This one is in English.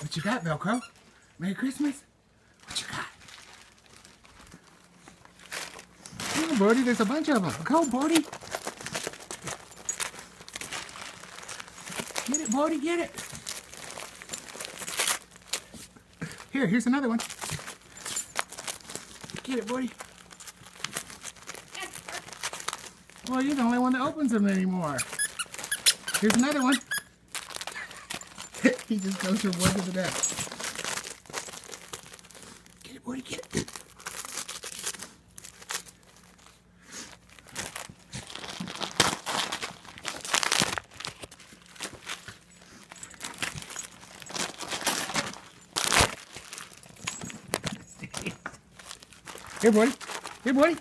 What you got, Velcro? Merry Christmas? What you got? Come on. There's a bunch of them. Go, Brodie. Get it, Brodie. Get it. Here, here's another one. Get it, Brodie. Well, you're the only one that opens them anymore. Here's another one. He just goes from one to the next. Get it, Woody, get it. Here, Woody. Here, Woody.